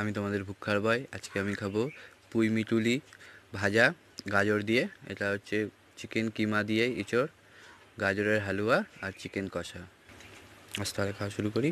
আমি তোমাদের ভুক্ষার বয় আজকে আমি খাব পুঁই মিটুলি ভাজা গাজর দিয়ে। এটা হচ্ছে চিকেন কিমা দিয়ে ইঁচড়, গাজরের হালুয়া আর চিকেন কষা। আজ তাহলে খাওয়া শুরু করি।